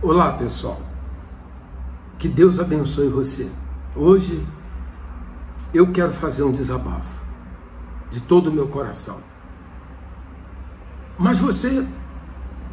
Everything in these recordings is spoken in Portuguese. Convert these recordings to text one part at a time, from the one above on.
Olá, pessoal. Que Deus abençoe você. Hoje eu quero fazer um desabafo de todo o meu coração. Mas você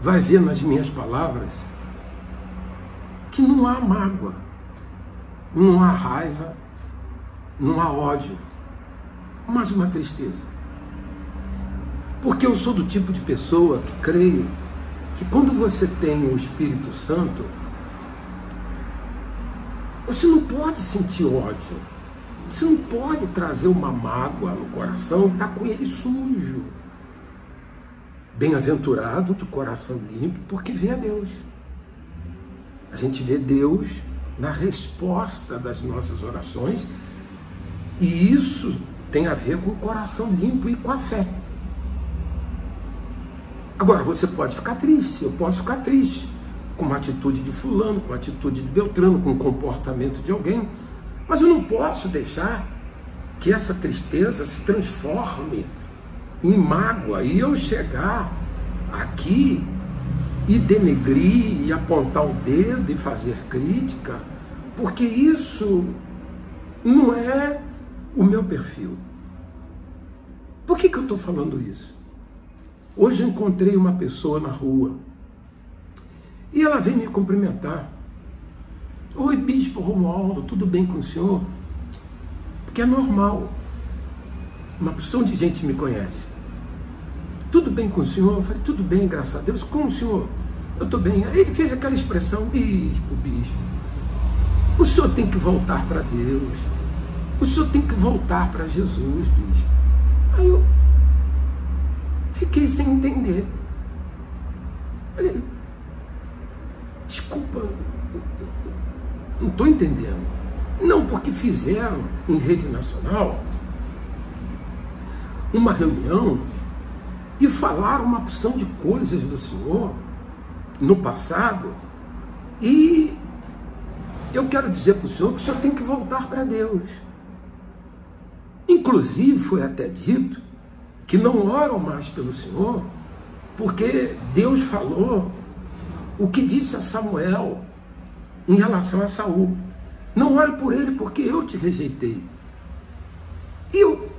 vai ver nas minhas palavras que não há mágoa, não há raiva, não há ódio, mas uma tristeza. Porque eu sou do tipo de pessoa que creio que quando você tem o Espírito Santo, você não pode sentir ódio. Você não pode trazer uma mágoa no coração tá com ele sujo. Bem-aventurado de coração limpo, porque vê a Deus. A gente vê Deus na resposta das nossas orações, e isso tem a ver com o coração limpo e com a fé. Agora, você pode ficar triste, eu posso ficar triste com uma atitude de fulano, com uma atitude de Beltrano, com o comportamento de alguém, mas eu não posso deixar que essa tristeza se transforme em mágoa e eu chegar aqui e denegrir e apontar o dedo e fazer crítica, porque isso não é o meu perfil. Por que, que eu estou falando isso? Hoje encontrei uma pessoa na rua e ela veio me cumprimentar. Oi, Bispo Romualdo, tudo bem com o senhor? Porque é normal. Uma porção de gente me conhece. Tudo bem com o senhor? Eu falei, tudo bem, graças a Deus. Com o senhor? Eu estou bem. Aí ele fez aquela expressão, bispo, bispo. O senhor tem que voltar para Deus. O senhor tem que voltar para Jesus, bispo. Fiquei sem entender. Falei, desculpa, não estou entendendo. Não, porque fizeram em rede nacional uma reunião e falaram uma opção de coisas do Senhor no passado e eu quero dizer para o Senhor que o Senhor tem que voltar para Deus. Inclusive foi até dito que não oram mais pelo Senhor, porque Deus falou o que disse a Samuel em relação a Saul. Não ore por ele, porque eu te rejeitei. E eu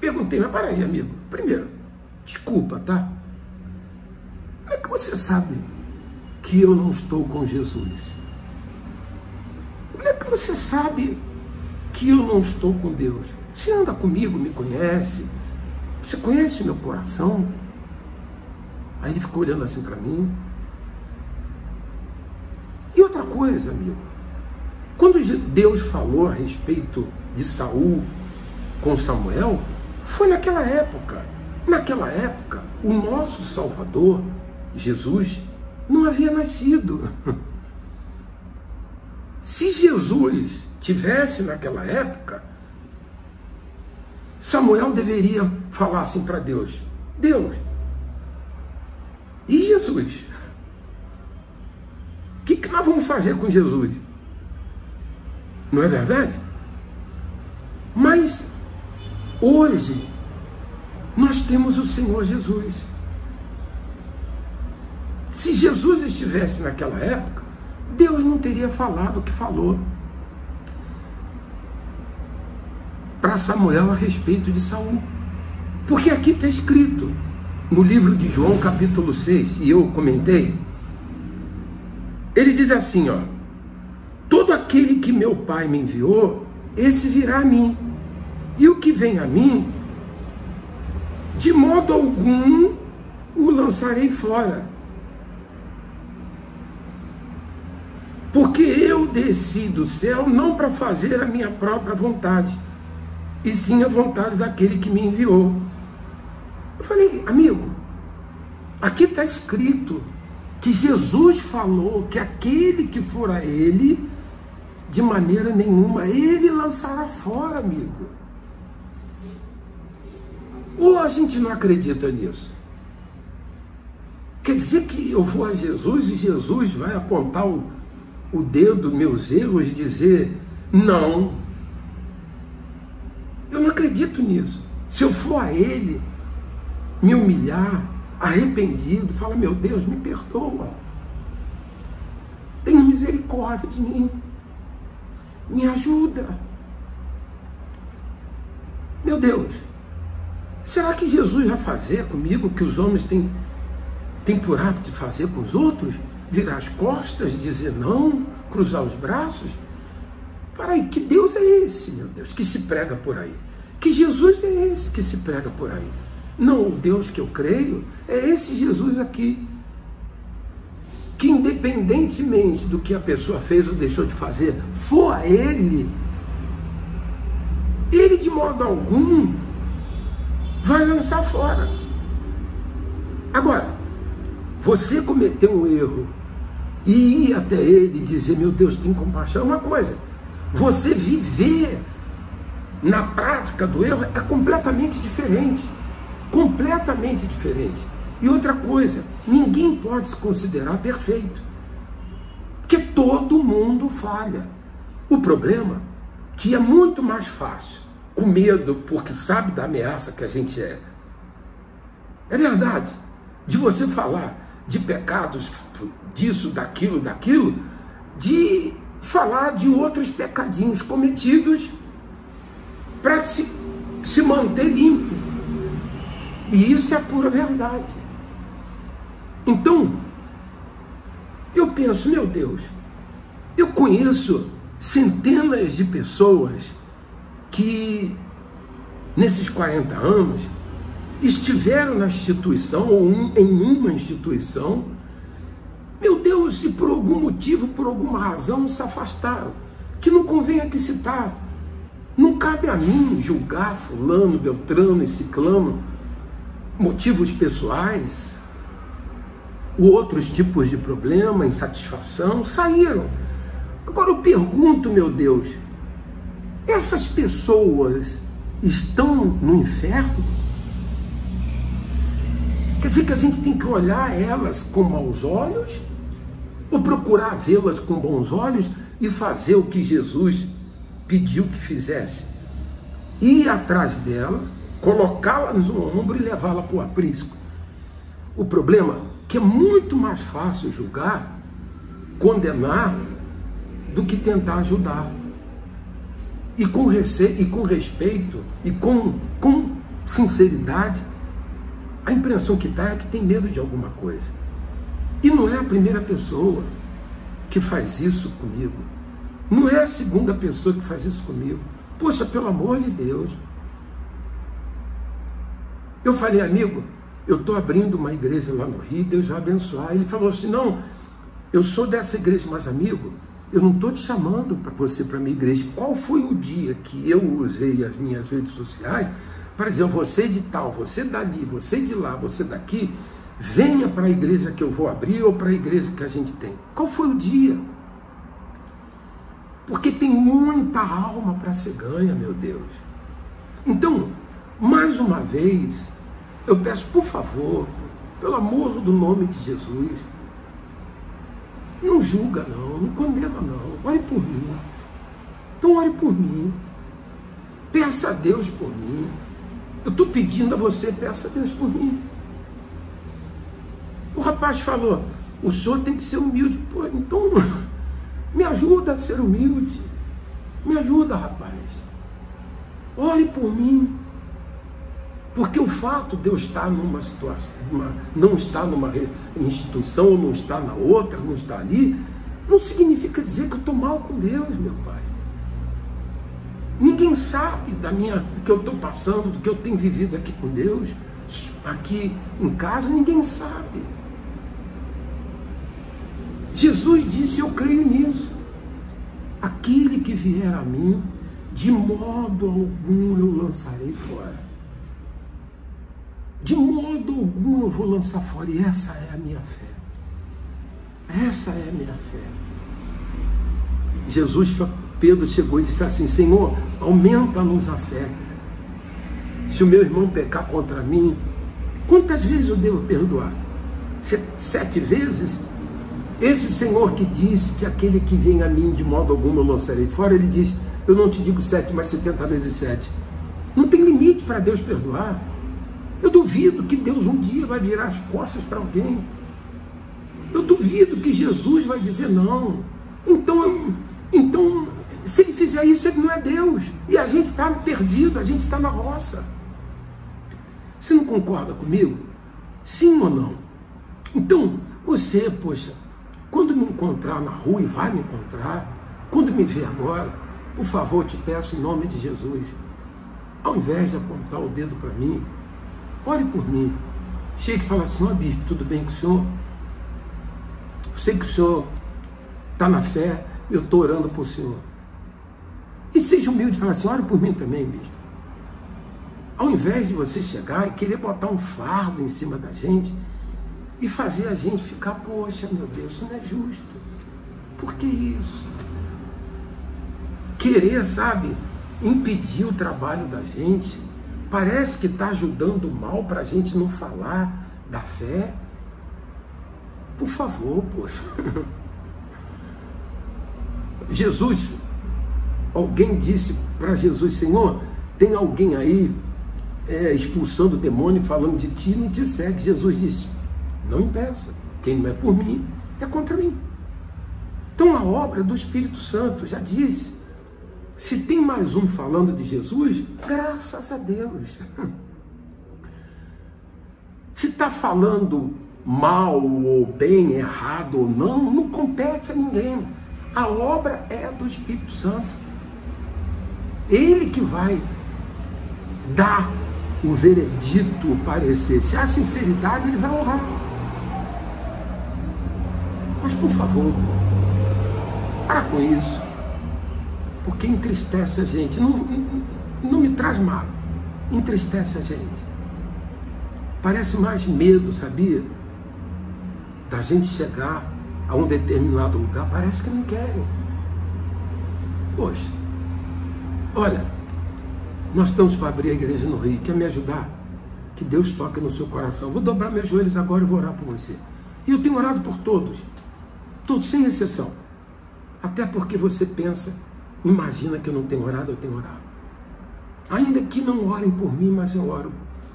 perguntei, mas aí, amigo. Primeiro, desculpa, tá? Como é que você sabe que eu não estou com Jesus? Como é que você sabe que eu não estou com Deus? Você anda comigo, me conhece. Você conhece meu coração? Aí ele ficou olhando assim para mim. E outra coisa, amigo. Quando Deus falou a respeito de Saul com Samuel, foi naquela época. Naquela época, o nosso Salvador, Jesus, não havia nascido. Se Jesus tivesse naquela época, Samuel deveria falar assim para Deus: Deus, e Jesus? O que, que nós vamos fazer com Jesus? Não é verdade? Mas hoje nós temos o Senhor Jesus. Se Jesus estivesse naquela época, Deus não teria falado o que falou. Para Samuel a respeito de Saul. Porque aqui está escrito, no livro de João, capítulo 6, e eu comentei, ele diz assim, ó, todo aquele que meu pai me enviou, esse virá a mim. E o que vem a mim, de modo algum o lançarei fora. Porque eu desci do céu não para fazer a minha própria vontade, e sim a vontade daquele que me enviou. Eu falei, amigo, aqui está escrito que Jesus falou que aquele que for a ele, de maneira nenhuma, ele lançará fora, amigo. Ou a gente não acredita nisso? Quer dizer que eu vou a Jesus e Jesus vai apontar o, o dedo, meus erros, e dizer: não, acredito nisso. Se eu for a Ele, me humilhar, arrependido, fala, meu Deus, me perdoa. misericórdia de mim. Me ajuda. Meu Deus, será que Jesus vai fazer comigo o que os homens têm, têm por hábito de fazer com os outros? Virar as costas, dizer não, cruzar os braços? Para aí, que Deus é esse, meu Deus, que se prega por aí? Que Jesus é esse que se prega por aí? Não o Deus que eu creio, é esse Jesus aqui. Que independentemente do que a pessoa fez ou deixou de fazer, for a Ele, Ele de modo algum vai lançar fora. Agora, você cometeu um erro e ir até Ele e dizer, meu Deus, tem compaixão, é uma coisa. Você viver na prática do erro é completamente diferente. Completamente diferente. E outra coisa, ninguém pode se considerar perfeito. Porque todo mundo falha. O problema é que é muito mais fácil, com medo, porque sabe da ameaça que a gente é. É verdade. De você falar de pecados, disso, daquilo, daquilo, de falar de outros pecadinhos cometidos para se, se manter limpo. E isso é a pura verdade. Então, eu penso, meu Deus, eu conheço centenas de pessoas que, nesses 40 anos, estiveram na instituição ou em uma instituição, meu Deus, se por algum motivo, por alguma razão, se afastaram, que não convém aqui citar, não cabe a mim julgar fulano, beltrano e ciclano, motivos pessoais, outros tipos de problema, insatisfação, saíram. Agora eu pergunto, meu Deus, essas pessoas estão no inferno? Quer dizer que a gente tem que olhar elas com maus olhos? Ou procurar vê-las com bons olhos e fazer o que Jesus pediu que fizesse, ir atrás dela, colocá-la no ombro e levá-la para o aprisco. O problema é que é muito mais fácil julgar, condenar, do que tentar ajudar. E com, rece... e com respeito e com, com sinceridade, a impressão que está é que tem medo de alguma coisa. E não é a primeira pessoa que faz isso comigo. Não é a segunda pessoa que faz isso comigo. Poxa, pelo amor de Deus. Eu falei, amigo, eu estou abrindo uma igreja lá no Rio, Deus vai abençoar. Ele falou assim: não, eu sou dessa igreja, mas amigo, eu não estou te chamando para você para minha igreja. Qual foi o dia que eu usei as minhas redes sociais para dizer, você de tal, você dali, você de lá, você daqui, venha para a igreja que eu vou abrir ou para a igreja que a gente tem? Qual foi o dia? Porque tem muita alma para ser ganha, meu Deus. Então, mais uma vez, eu peço, por favor, pelo amor do nome de Jesus, não julga não, não condena não, ore por mim. Então ore por mim. Peça a Deus por mim. Eu estou pedindo a você, peça a Deus por mim. O rapaz falou, o senhor tem que ser humilde. Pô, então me ajuda a ser humilde. Me ajuda, rapaz. Ore por mim. Porque o fato de eu estar numa situação, uma, não estar numa instituição, não estar na outra, não estar ali, não significa dizer que eu estou mal com Deus, meu pai. Ninguém sabe da minha, do que eu estou passando, do que eu tenho vivido aqui com Deus, aqui em casa, ninguém sabe. Jesus disse: Eu creio nisso. Aquele que vier a mim, de modo algum eu lançarei fora. De modo algum eu vou lançar fora. E essa é a minha fé. Essa é a minha fé. Jesus, Pedro chegou e disse assim: Senhor, aumenta-nos a fé. Se o meu irmão pecar contra mim, quantas vezes eu devo perdoar? Sete vezes? Esse Senhor que diz que aquele que vem a mim de modo algum eu lançarei fora, ele diz, eu não te digo sete, mas setenta vezes sete. Não tem limite para Deus perdoar. Eu duvido que Deus um dia vai virar as costas para alguém. Eu duvido que Jesus vai dizer não. Então, então, se ele fizer isso, ele não é Deus. E a gente está perdido, a gente está na roça. Você não concorda comigo? Sim ou não? Então, você, poxa, me encontrar na rua, e vai me encontrar, quando me ver agora, por favor, te peço em nome de Jesus, ao invés de apontar o dedo para mim, ore por mim. Chega e fala assim, ó oh, bispo, tudo bem com o senhor? Sei que o senhor está na fé, eu estou orando por senhor. E seja humilde e falar assim, ore por mim também, bispo. Ao invés de você chegar e querer botar um fardo em cima da gente e fazer a gente ficar, poxa, meu Deus, isso não é justo. Por que isso? Querer, sabe, impedir o trabalho da gente, parece que está ajudando mal para a gente não falar da fé. Por favor, poxa. Jesus, alguém disse para Jesus, Senhor, tem alguém aí é, expulsando o demônio, falando de ti, não te segue. Jesus disse, não impeça. Quem não é por mim, é contra mim. Então a obra do Espírito Santo, já disse, se tem mais um falando de Jesus, graças a Deus. Se está falando mal ou bem, errado ou não, não compete a ninguém. A obra é do Espírito Santo. Ele que vai dar o veredito, o parecer. Se há sinceridade, ele vai honrar. Por favor, para com isso. Porque entristece a gente. Não, não me traz mal. Entristece a gente. Parece mais medo, sabia? Da gente chegar a um determinado lugar. Parece que não querem. Poxa, olha, nós estamos para abrir a igreja no Rio. Quer me ajudar? Que Deus toque no seu coração. Vou dobrar meus joelhos agora e vou orar por você. E eu tenho orado por todos. Todos, sem exceção. Até porque você pensa, imagina que eu não tenho orado, eu tenho orado. Ainda que não orem por mim, mas eu oro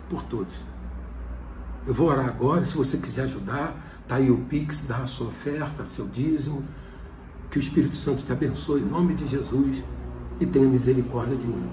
por todos. Eu vou orar agora, se você quiser ajudar, está aí o Pix, dá a sua oferta, seu dízimo. Que o Espírito Santo te abençoe em nome de Jesus e tenha misericórdia de mim.